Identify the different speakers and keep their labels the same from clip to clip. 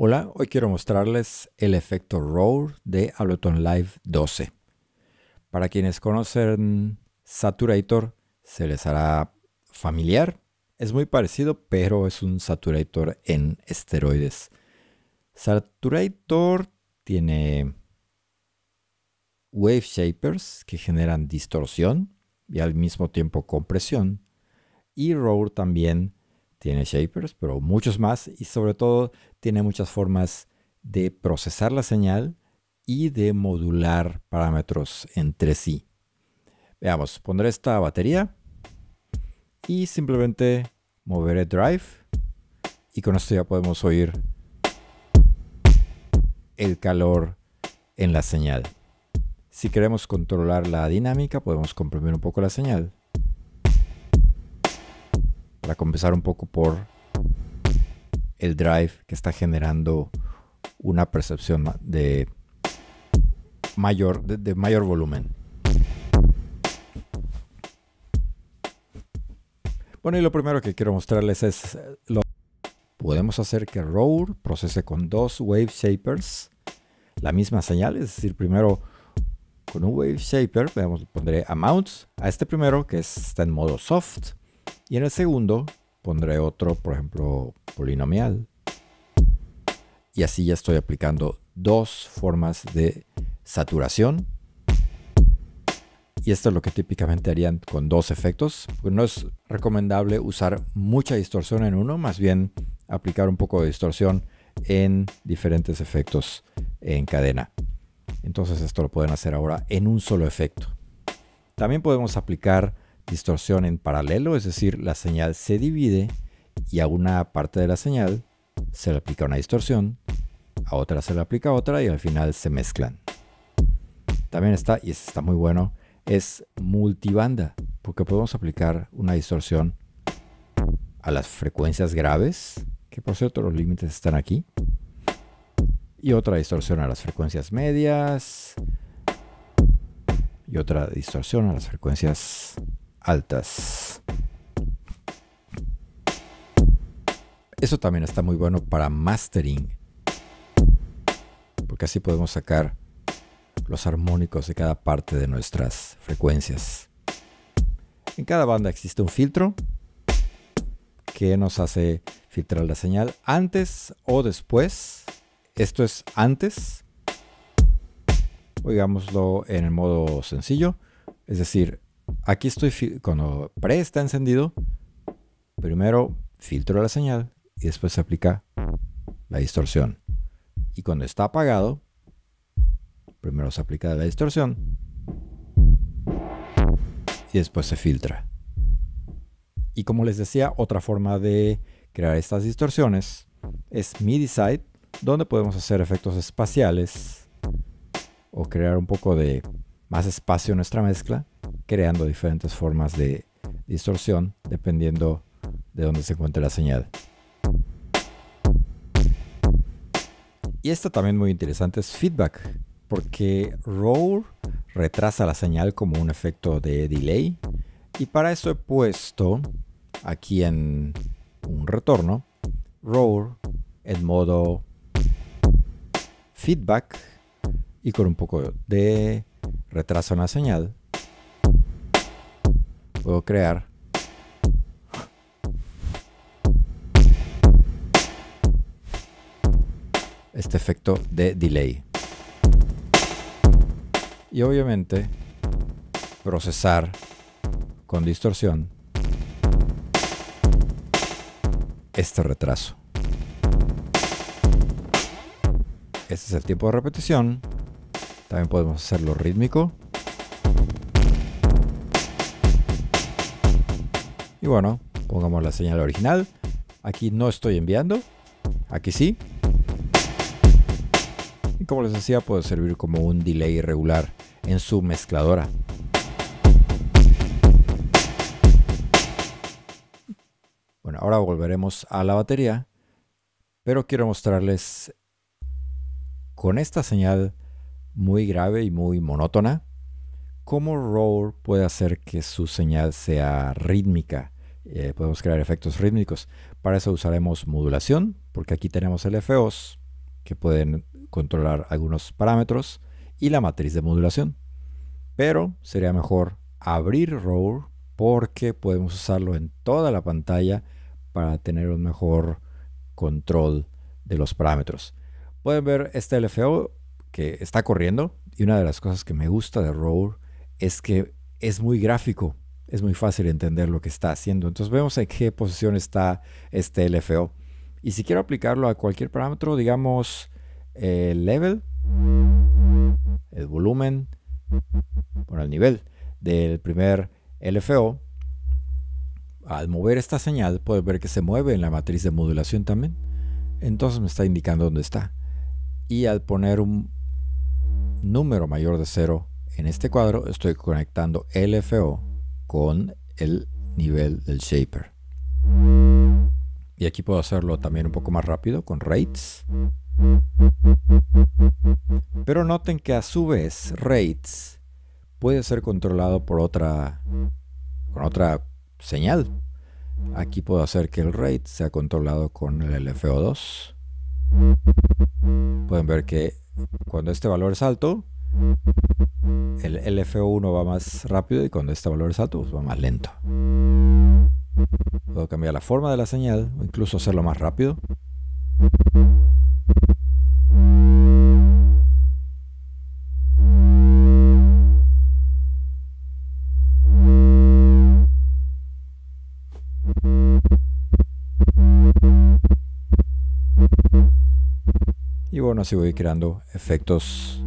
Speaker 1: Hola, hoy quiero mostrarles el efecto Roar de Ableton Live 12. Para quienes conocen Saturator, se les hará familiar. Es muy parecido, pero es un Saturator en esteroides. Saturator tiene wave shapers que generan distorsión y al mismo tiempo compresión. Y Roar también tiene shapers, pero muchos más y sobre todo tiene muchas formas de procesar la señal y de modular parámetros entre sí. Veamos, pondré esta batería y simplemente moveré drive y con esto ya podemos oír el calor en la señal. Si queremos controlar la dinámica podemos comprimir un poco la señal para compensar un poco por el drive que está generando una percepción de mayor, de, mayor volumen. Bueno, y lo primero que quiero mostrarles es lo podemos hacer que Roar procese con dos wave shapers la misma señal, es decir, primero con un wave shaper, veamos, pondré a mounts a este primero que está en modo soft y en el segundo pondré otro, por ejemplo, polinomial. Y así ya estoy aplicando dos formas de saturación. Y esto es lo que típicamente harían con dos efectos. Pues no es recomendable usar mucha distorsión en uno, más bien aplicar un poco de distorsión en diferentes efectos en cadena. Entonces esto lo pueden hacer ahora en un solo efecto. También podemos aplicar distorsión en paralelo, es decir, la señal se divide y a una parte de la señal se le aplica una distorsión, a otra se le aplica otra y al final se mezclan. También está, y está muy bueno, es multibanda, porque podemos aplicar una distorsión a las frecuencias graves, que por cierto los límites están aquí, y otra distorsión a las frecuencias medias, y otra distorsión a las frecuencias altas. Eso también está muy bueno para mastering. Porque así podemos sacar los armónicos de cada parte de nuestras frecuencias. En cada banda existe un filtro que nos hace filtrar la señal antes o después. Esto es antes. Oigámoslo en el modo sencillo. Es decir, Aquí estoy, cuando pre está encendido, primero filtro la señal y después se aplica la distorsión. Y cuando está apagado, primero se aplica la distorsión y después se filtra. Y como les decía, otra forma de crear estas distorsiones es MIDI side, donde podemos hacer efectos espaciales o crear un poco de más espacio en nuestra mezcla creando diferentes formas de distorsión dependiendo de dónde se encuentre la señal. Y esto también muy interesante es feedback, porque Roar retrasa la señal como un efecto de delay. Y para eso he puesto aquí en un retorno Roar en modo feedback y con un poco de retraso en la señal puedo crear este efecto de delay. Y obviamente procesar con distorsión este retraso. Este es el tiempo de repetición. También podemos hacerlo rítmico. Y bueno, pongamos la señal original. Aquí no estoy enviando. Aquí sí. Y como les decía, puede servir como un delay regular en su mezcladora. Bueno, ahora volveremos a la batería. Pero quiero mostrarles con esta señal muy grave y muy monótona cómo Roar puede hacer que su señal sea rítmica. Eh, podemos crear efectos rítmicos. Para eso usaremos modulación, porque aquí tenemos el FOs que pueden controlar algunos parámetros y la matriz de modulación. Pero sería mejor abrir RAW porque podemos usarlo en toda la pantalla para tener un mejor control de los parámetros. Pueden ver este LFO que está corriendo y una de las cosas que me gusta de RAW es que es muy gráfico, es muy fácil entender lo que está haciendo. Entonces vemos en qué posición está este LFO. Y si quiero aplicarlo a cualquier parámetro, digamos el level, el volumen, bueno, el nivel del primer LFO, al mover esta señal puedes ver que se mueve en la matriz de modulación también. Entonces me está indicando dónde está. Y al poner un número mayor de cero en este cuadro, estoy conectando LFO con el nivel del shaper. Y aquí puedo hacerlo también un poco más rápido con rates. Pero noten que a su vez rates puede ser controlado por otra con otra señal. Aquí puedo hacer que el rate sea controlado con el LFO2. Pueden ver que cuando este valor es alto, el LFO1 va más rápido y cuando este valor es alto, pues va más lento. Puedo cambiar la forma de la señal o incluso hacerlo más rápido. Y bueno, así voy creando efectos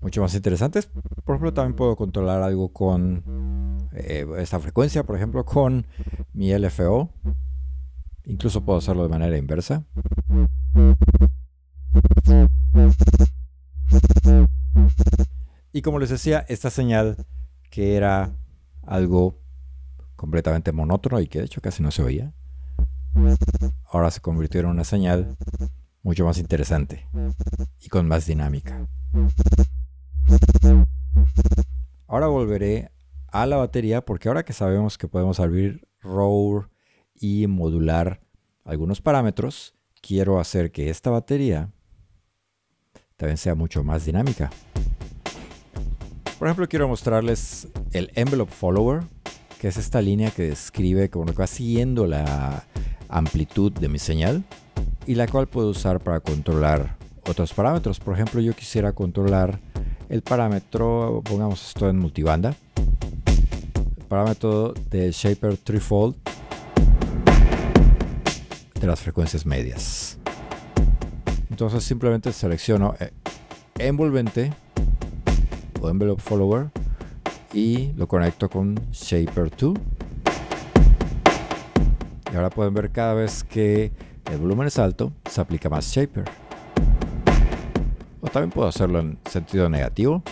Speaker 1: mucho más interesantes. Por ejemplo, también puedo controlar algo con eh, esta frecuencia, por ejemplo, con mi LFO. Incluso puedo hacerlo de manera inversa. Y como les decía, esta señal que era algo completamente monótono y que de hecho casi no se oía, ahora se convirtió en una señal mucho más interesante y con más dinámica. Ahora volveré a la batería porque ahora que sabemos que podemos abrir RAW y modular algunos parámetros, quiero hacer que esta batería también sea mucho más dinámica. Por ejemplo, quiero mostrarles el envelope follower, que es esta línea que describe que va siguiendo la amplitud de mi señal y la cual puedo usar para controlar otros parámetros. Por ejemplo, yo quisiera controlar el parámetro, pongamos esto en multibanda, el parámetro de Shaper Threefold de las frecuencias medias. Entonces simplemente selecciono eh, envolvente o envelope follower y lo conecto con Shaper 2. Y ahora pueden ver cada vez que el volumen es alto, se aplica más Shaper. O también puedo hacerlo en sentido negativo.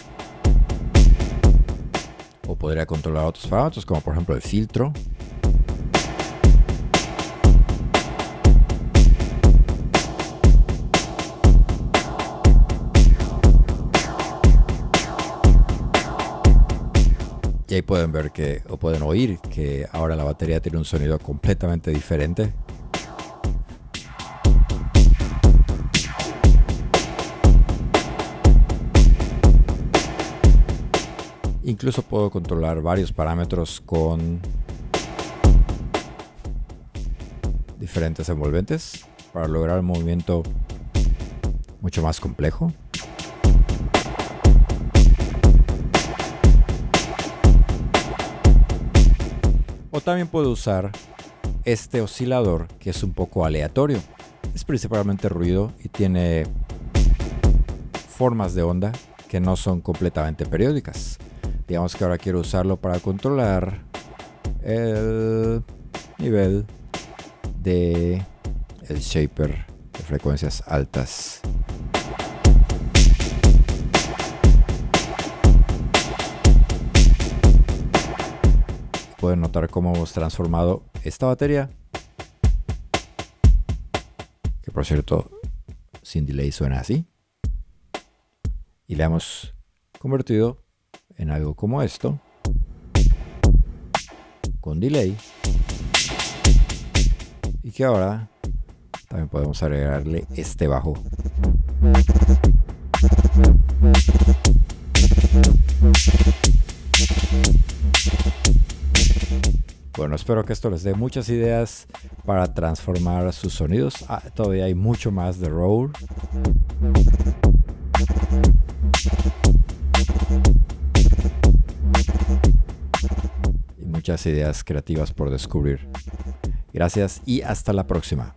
Speaker 1: O podría controlar otros parámetros como por ejemplo el filtro. Y ahí pueden ver que, o pueden oír que ahora la batería tiene un sonido completamente diferente Incluso puedo controlar varios parámetros con diferentes envolventes para lograr un movimiento mucho más complejo. O también puedo usar este oscilador que es un poco aleatorio. Es principalmente ruido y tiene formas de onda que no son completamente periódicas. Digamos que ahora quiero usarlo para controlar el nivel de el shaper de frecuencias altas. Pueden notar cómo hemos transformado esta batería, que por cierto sin delay suena así, y la hemos convertido en algo como esto, con delay, y que ahora también podemos agregarle este bajo. Bueno, espero que esto les dé muchas ideas para transformar sus sonidos. Ah, todavía hay mucho más de Roll. Muchas ideas creativas por descubrir. Gracias y hasta la próxima.